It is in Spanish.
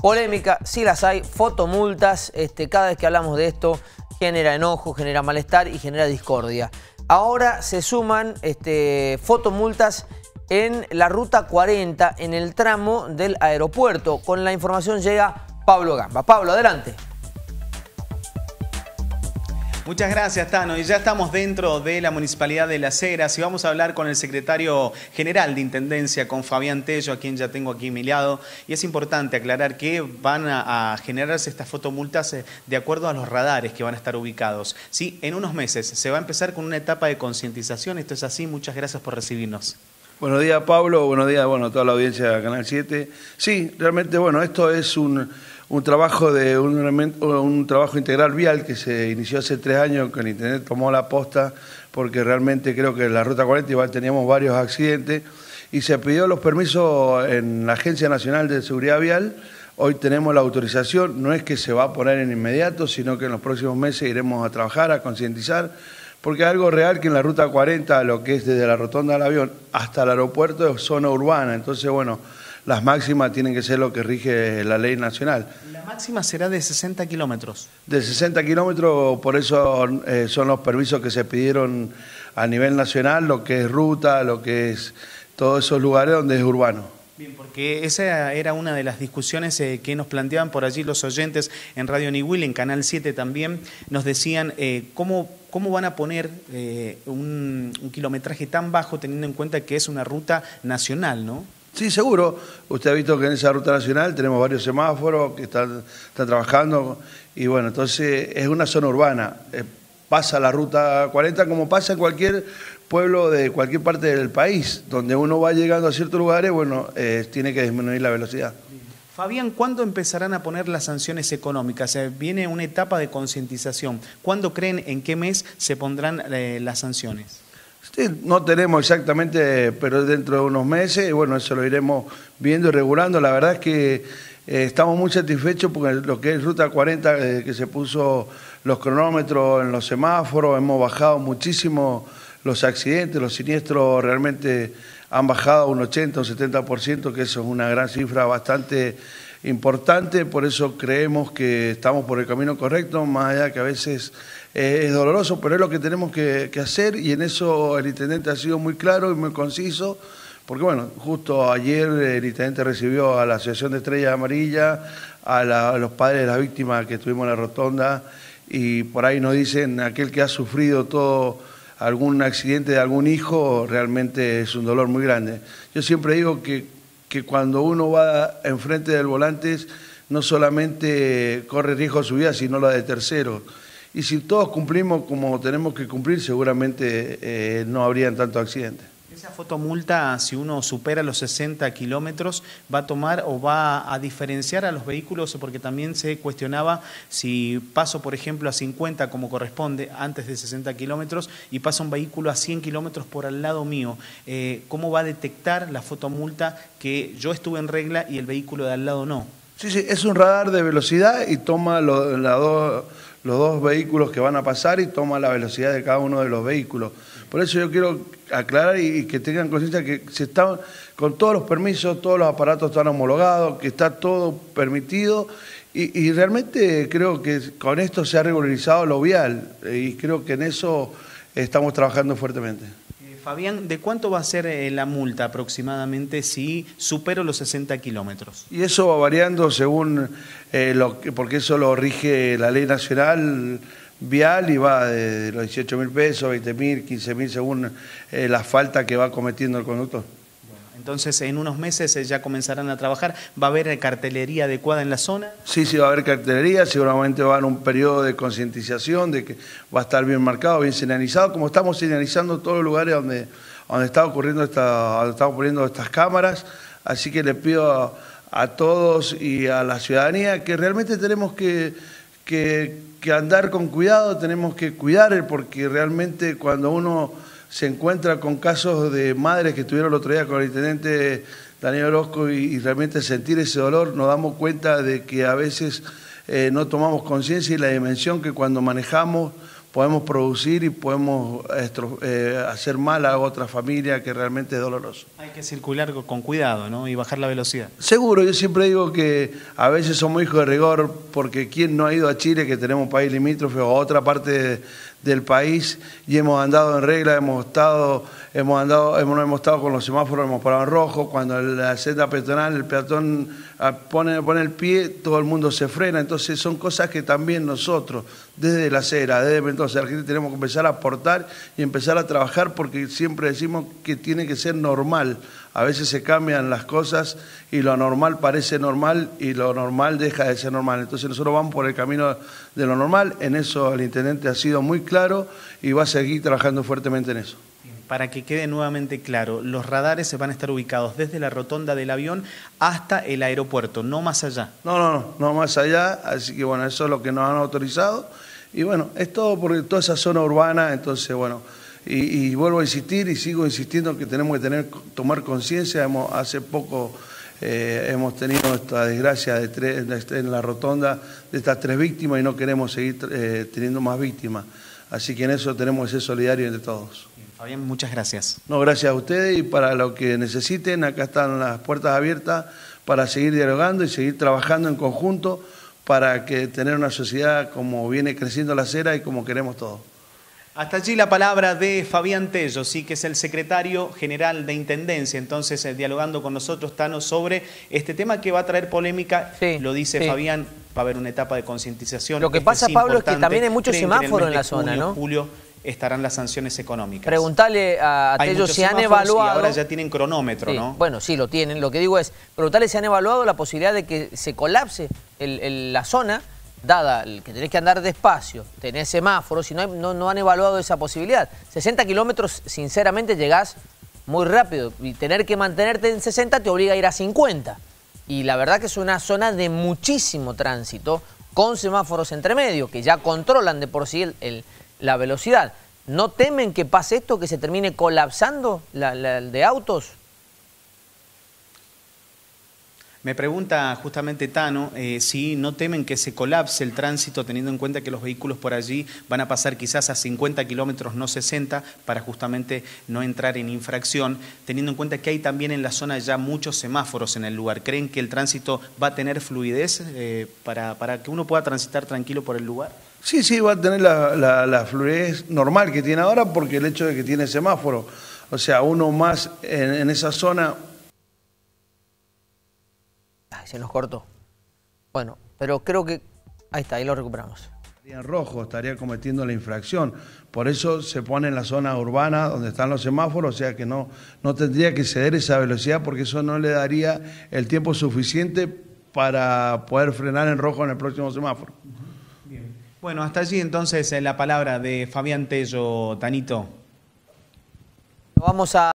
polémica, sí las hay, fotomultas, este, cada vez que hablamos de esto genera enojo, genera malestar y genera discordia. Ahora se suman este, fotomultas en la ruta 40, en el tramo del aeropuerto. Con la información llega Pablo Gamba. Pablo, adelante. Muchas gracias, Tano. Y ya estamos dentro de la Municipalidad de Las Heras y vamos a hablar con el secretario general de Intendencia, con Fabián Tello, a quien ya tengo aquí miliado. Y es importante aclarar que van a, generarse estas fotomultas eh, de acuerdo a los radares que van a estar ubicados. Sí, en unos meses se va a empezar con una etapa de concientización. Esto es así. Muchas gracias por recibirnos. Buenos días, Pablo. Buenos días, bueno, a toda la audiencia de Canal 7. Sí, realmente, bueno, esto es un un trabajo de un, trabajo integral vial que se inició hace tres años que el Internet tomó la posta porque realmente creo que en la Ruta 40 igual teníamos varios accidentes y se pidió los permisos en la Agencia Nacional de Seguridad Vial. Hoy tenemos la autorización, no es que se va a poner en inmediato, sino que en los próximos meses iremos a trabajar, a concientizar, porque algo real que en la Ruta 40, lo que es desde la Rotonda del Avión hasta el aeropuerto, es zona urbana. Entonces, bueno, las máximas tienen que ser lo que rige la ley nacional. La máxima será de 60 kilómetros. De 60 kilómetros, por eso eh, son los permisos que se pidieron a nivel nacional, lo que es ruta, lo que es todos esos lugares donde es urbano. Bien, porque esa era una de las discusiones eh, que nos planteaban por allí los oyentes en Radio Niwil, en Canal 7 también, nos decían eh, cómo, cómo van a poner un, un kilometraje tan bajo teniendo en cuenta que es una ruta nacional, ¿no? Sí, seguro. Usted ha visto que en esa ruta nacional tenemos varios semáforos que están, trabajando y bueno, entonces es una zona urbana. Eh, pasa la ruta 40 como pasa en cualquier pueblo de cualquier parte del país, donde uno va llegando a ciertos lugares, bueno, eh, tiene que disminuir la velocidad. Fabián, ¿cuándo empezarán a poner las sanciones económicas? Eh, viene una etapa de concientización. ¿Cuándo creen en qué mes se pondrán las sanciones? Sí, no tenemos exactamente, pero dentro de unos meses, bueno, eso lo iremos viendo y regulando. La verdad es que eh, estamos muy satisfechos porque lo que es Ruta 40, eh, que se puso los cronómetros en los semáforos, hemos bajado muchísimo los accidentes, los siniestros realmente han bajado un 80 o 70%, que eso es una gran cifra bastante importante, por eso creemos que estamos por el camino correcto, más allá que a veces eh, es doloroso, pero es lo que tenemos que, hacer y en eso el intendente ha sido muy claro y muy conciso, porque bueno, justo ayer el intendente recibió a la Asociación de Estrellas Amarillas, a, los padres de las víctimas que estuvimos en la rotonda y por ahí nos dicen aquel que ha sufrido todo algún accidente de algún hijo realmente es un dolor muy grande. Yo siempre digo que que cuando uno va enfrente del volante no solamente corre riesgo su vida, sino la de terceros. Y si todos cumplimos como tenemos que cumplir, seguramente eh, no habrían tantos accidentes. Esa fotomulta, si uno supera los 60 kilómetros, va a tomar o va a diferenciar a los vehículos, porque también se cuestionaba si paso, por ejemplo, a 50 como corresponde antes de 60 kilómetros y pasa un vehículo a 100 kilómetros por al lado mío. Eh, ¿Cómo va a detectar la fotomulta que yo estuve en regla y el vehículo de al lado no? Sí, sí, es un radar de velocidad y toma los dos vehículos que van a pasar y toma la velocidad de cada uno de los vehículos. Por eso yo quiero aclarar y, que tengan conciencia que se está con todos los permisos, todos los aparatos están homologados, que está todo permitido y, realmente creo que con esto se ha regularizado lo vial y creo que en eso estamos trabajando fuertemente. Eh, Fabián, ¿de cuánto va a ser eh, la multa aproximadamente si supero los 60 kilómetros? Y eso va variando según eh, lo que, porque eso lo rige la ley nacional vial y va de los 18 mil pesos, 20 mil, 15 mil, según eh, la falta que va cometiendo el conductor. Entonces, en unos meses eh, ya comenzarán a trabajar. ¿Va a haber cartelería adecuada en la zona? Sí, sí, va a haber cartelería. Seguramente va a haber un periodo de concientización, de que va a estar bien marcado, bien señalizado, como estamos señalizando todos los lugares donde, donde, está ocurriendo esta, donde estamos poniendo estas cámaras. Así que le pido a, todos y a la ciudadanía que realmente tenemos que, que que andar con cuidado, tenemos que cuidar, porque realmente cuando uno se encuentra con casos de madres que estuvieron el otro día con el intendente Daniel Orozco y, realmente sentir ese dolor, nos damos cuenta de que a veces eh, no tomamos conciencia y la dimensión que cuando manejamos podemos producir y podemos eh, hacer mal a otra familia que realmente es doloroso. Hay que circular con cuidado ¿no? y bajar la velocidad. Seguro, yo siempre digo que a veces somos hijos de rigor porque ¿quién no ha ido a Chile, que tenemos un país limítrofe, o a otra parte del país y hemos andado en regla, hemos estado, hemos andado, hemos, hemos estado con los semáforos, hemos parado en rojo, cuando la senda peatonal, el peatón ah, pone, pone el pie, todo el mundo se frena, entonces son cosas que también nosotros, desde la acera, desde entonces la gente tenemos que empezar a aportar y empezar a trabajar porque siempre decimos que tiene que ser normal. A veces se cambian las cosas y lo normal parece normal y lo normal deja de ser normal. Entonces nosotros vamos por el camino de lo normal, en eso el intendente ha sido muy claro y va a seguir trabajando fuertemente en eso. Para que quede nuevamente claro, los radares se van a estar ubicados desde la rotonda del avión hasta el aeropuerto, no más allá. No, no, no, no más allá, así que bueno, eso es lo que nos han autorizado y bueno, es todo por toda esa zona urbana, entonces bueno, y, vuelvo a insistir y sigo insistiendo que tenemos que tener, tomar conciencia, hace poco eh, hemos tenido esta desgracia de tres, en la rotonda de estas tres víctimas y no queremos seguir eh, teniendo más víctimas. Así que en eso tenemos que ser solidarios entre todos. Fabián, muchas gracias. No, gracias a ustedes y para lo que necesiten, acá están las puertas abiertas para seguir dialogando y seguir trabajando en conjunto para que tener una sociedad como viene creciendo la acera y como queremos todos. Hasta allí la palabra de Fabián Tello, sí, que es el secretario general de Intendencia, entonces eh, dialogando con nosotros, Tano, sobre este tema que va a traer polémica, lo dice Fabián, va a haber una etapa de concientización. Lo que pasa, Pablo, es que también hay muchos semáforos en, la zona, ¿no? Julio estarán las sanciones económicas. Preguntale a Tello si han evaluado... Y ahora ya tienen cronómetro, ¿no? Bueno, sí, lo tienen. Lo que digo es, preguntale si han evaluado la posibilidad de que se colapse la zona, dada el que tenés que andar despacio, tenés semáforos, si no, no, han evaluado esa posibilidad. 60 kilómetros, sinceramente, llegás muy rápido y tener que mantenerte en 60 te obliga a ir a 50. Y la verdad que es una zona de muchísimo tránsito, con semáforos entre medio, que ya controlan de por sí la velocidad. ¿No temen que pase esto, que se termine colapsando la, de autos? Me pregunta justamente Tano eh, si no temen que se colapse el tránsito teniendo en cuenta que los vehículos por allí van a pasar quizás a 50 kilómetros, no 60, para justamente no entrar en infracción, teniendo en cuenta que hay también en la zona ya muchos semáforos en el lugar. ¿Creen que el tránsito va a tener fluidez eh, para, para, que uno pueda transitar tranquilo por el lugar? Sí, sí, va a tener la, fluidez normal que tiene ahora porque el hecho de que tiene semáforo. O sea, uno más en esa zona se nos cortó. Bueno, pero creo que ahí está, ahí lo recuperamos. Estaría en rojo, estaría cometiendo la infracción. Por eso se pone en la zona urbana donde están los semáforos, o sea que no, no tendría que ceder esa velocidad porque eso no le daría el tiempo suficiente para poder frenar en rojo en el próximo semáforo. Bien. Bueno, hasta allí entonces la palabra de Fabián Tello, Tanito. Vamos a...